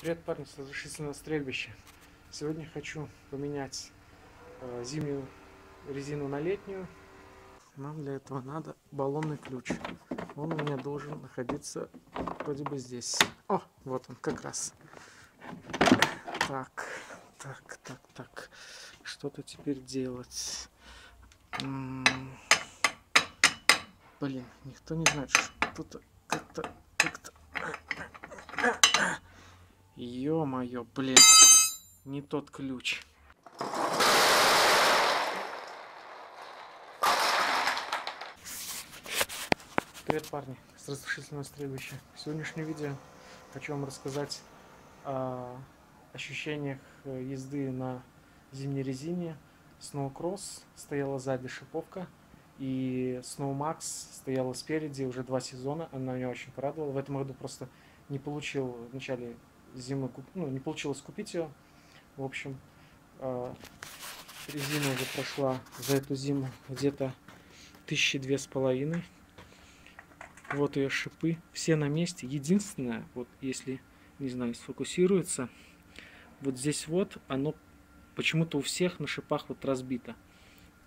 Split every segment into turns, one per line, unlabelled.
Привет, парни, с разрешительного стрельбища. Сегодня хочу поменять э, зимнюю резину на летнюю. Нам для этого надо баллонный ключ. Он у меня должен находиться вроде бы здесь. О, вот он как раз. Так, так, так, так. Что-то теперь делать. М -м Блин, никто не знает, что-то как-то как-то Ё-моё, блин. Не тот ключ. Привет, парни, с разрешительного стрельбища. В сегодняшнем видео хочу вам рассказать о ощущениях э, езды на зимней резине. Snowcross стояла сзади шиповка, и Snowmax стояла спереди уже два сезона. Она меня очень порадовала. В этом году просто не получил в зимы, ну, не получилось купить ее. В общем, э, резина уже прошла за эту зиму где-то тысячи две с половиной. Вот ее шипы, все на месте. Единственное, вот если, не знаю, сфокусируется, вот здесь вот оно почему-то у всех на шипах вот разбито.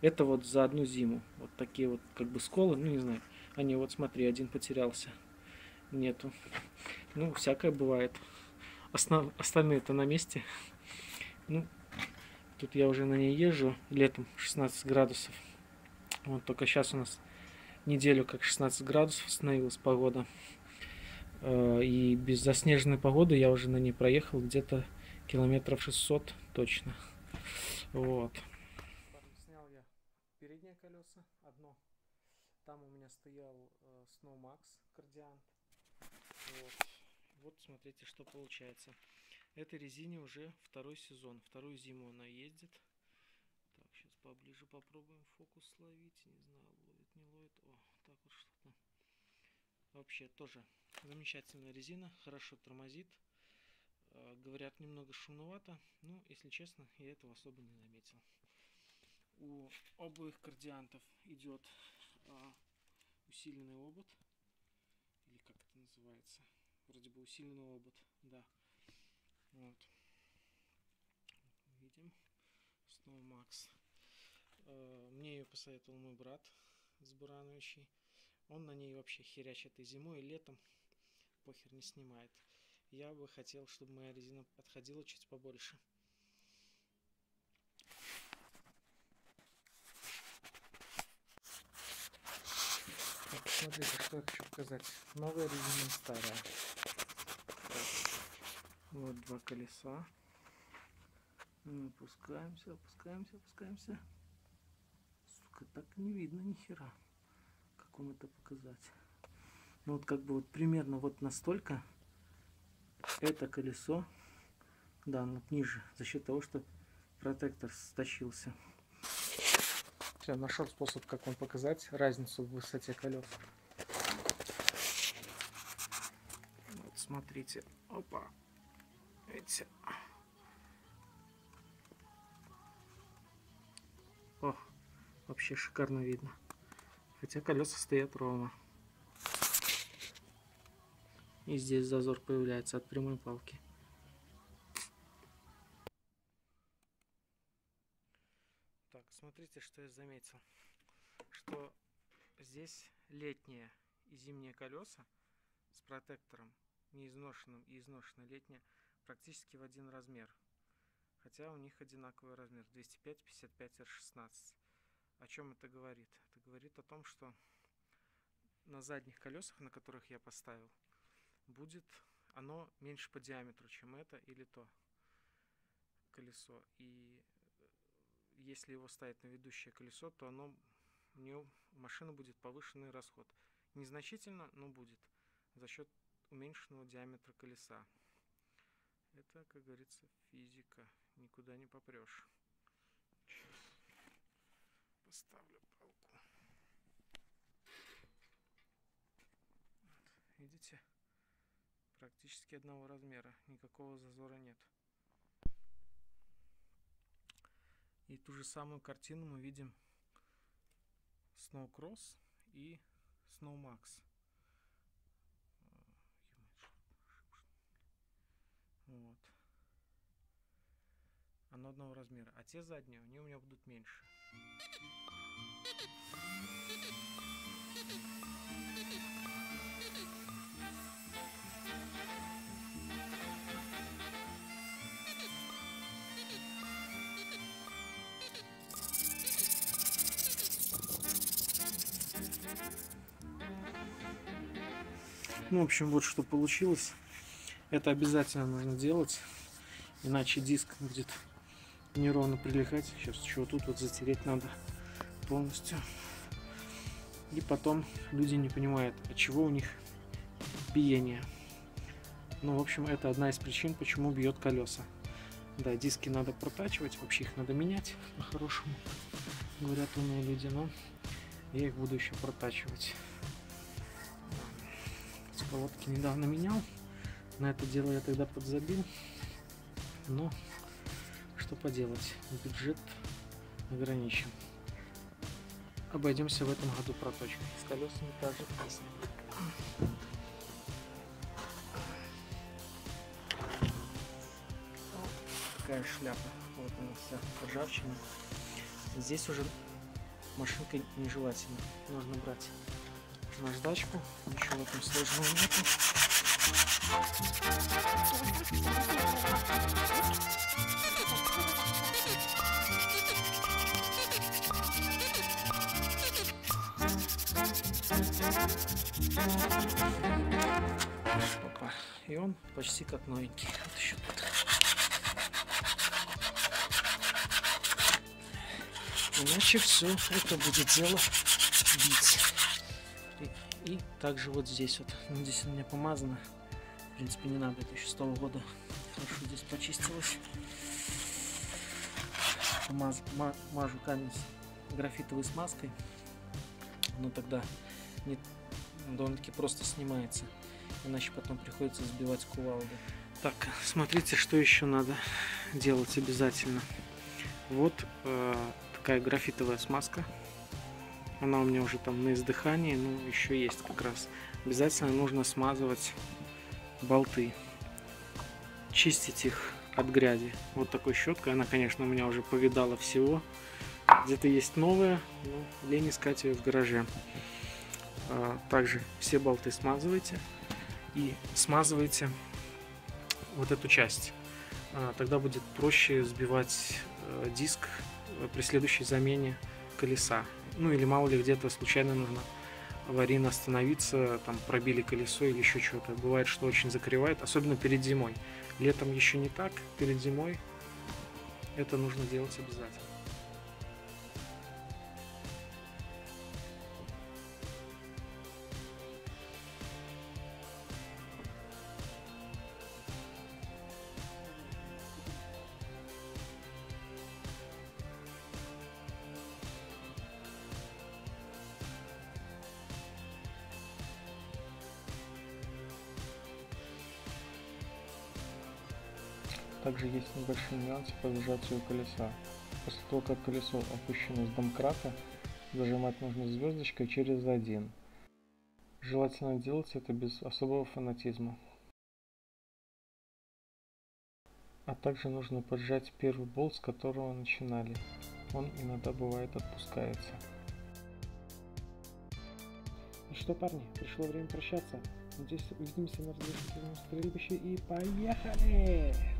Это вот за одну зиму. Вот такие вот как бы сколы, ну не знаю. Они вот смотри, один потерялся. Нету. Ну, всякое бывает. Основ... Остальные-то на месте. Ну, тут я уже на ней езжу летом 16 градусов. Вот только сейчас у нас неделю как 16 градусов становилась погода. Э, и без заснеженной погоды я уже на ней проехал где-то километров 600 точно. Вот. Снял я передние колеса, одно. Там у меня стоял э, Snow Max кардиант. Вот вот смотрите, что получается. Этой резине уже второй сезон, вторую зиму она ездит. Так, сейчас поближе попробуем фокус словить. Не знаю, ловит, не ловит. О, так вот что-то. Вообще тоже замечательная резина, хорошо тормозит. Э, говорят, немного шумновато. Ну, если честно, я этого особо не заметил. У обоих кардиантов идет э, усиленный обод. Или как это называется? Вроде бы усиленный обод, да. Вот. Видим. Снова Макс. Э, мне ее посоветовал мой брат сбурановичий. Он на ней вообще херячит и зимой, и летом. Похер не снимает. Я бы хотел, чтобы моя резина отходила чуть побольше. Так, смотрите, что я хочу показать. Новая резина старая. Вот два колеса. Мы опускаемся, опускаемся, опускаемся. Сука, так не видно ни хера. Как вам это показать? Ну вот как бы вот примерно вот настолько это колесо, да, вот ниже, за счет того, что протектор стащился. Все, нашел способ, как вам показать разницу в высоте колес. Вот смотрите, опа, Видите? О, вообще шикарно видно. Хотя колеса стоят ровно. И здесь зазор появляется от прямой палки. Так, смотрите, что я заметил. Что здесь летние и зимние колеса с протектором, не изношенным и изношенное летнее, практически в один размер. Хотя у них одинаковый размер 205, 55, R16. О чем это говорит? Это говорит о том, что на задних колесах, на которых я поставил, будет оно меньше по диаметру, чем это или то колесо. И если его ставить на ведущее колесо, то оно у нее машина будет повышенный расход. Незначительно, но будет за счет уменьшенного диаметра колеса. Это, как говорится, физика. Никуда не попрешь. Сейчас поставлю палку. Вот, видите? Практически одного размера. Никакого зазора нет. И ту же самую картину мы видим Snow Cross и Snow Max. Вот. Оно одного размера. А те задние, они у меня будут меньше. Ну, в общем, вот что получилось. Это обязательно нужно делать, иначе диск будет неровно прилегать. Сейчас еще тут вот затереть надо полностью. И потом люди не понимают, от чего у них биение. Ну, в общем, это одна из причин, почему бьет колеса. Да, диски надо протачивать, вообще их надо менять по-хорошему, говорят умные люди, но я их буду еще протачивать. Эти колодки недавно менял, на это дело я тогда подзабил, но что поделать, бюджет ограничен. Обойдемся в этом году проточкой. С колесами та же песня. Такая шляпа. Вот она вся ржавчина. Здесь уже машинка нежелательно. Нужно брать наждачку. Ничего этом сложного нету. Опа. И он почти как новенький. Вот еще тут. Иначе все это будет дело бить. И, также вот здесь вот. Ну, здесь у меня помазано. В принципе, не надо. Это еще с того года хорошо здесь почистилось. Помаз, ма, мажу камень графитовой смазкой. Но тогда не довольно-таки просто снимается. Иначе потом приходится сбивать кувалды. Так, смотрите, что еще надо делать обязательно. Вот э, такая графитовая смазка. Она у меня уже там на издыхании, ну еще есть как раз. Обязательно нужно смазывать болты. Чистить их от грязи. Вот такой щеткой. Она, конечно, у меня уже повидала всего. Где-то есть новая, но лень искать ее в гараже. А, также все болты смазывайте и смазывайте вот эту часть. А, тогда будет проще сбивать э, диск э, при следующей замене колеса. Ну или мало ли где-то случайно нужно аварийно остановиться, там пробили колесо или еще что-то. Бывает, что очень закрывает, особенно перед зимой. Летом еще не так, перед зимой это нужно делать обязательно. Также есть небольшие нюансы по зажатию колеса. После того, как колесо опущено с домкрата, зажимать нужно звездочкой через один. Желательно делать это без особого фанатизма. А также нужно поджать первый болт, с которого начинали. Он иногда бывает отпускается. Ну что, парни, пришло время прощаться. Надеюсь, увидимся на различных стрельбище и поехали!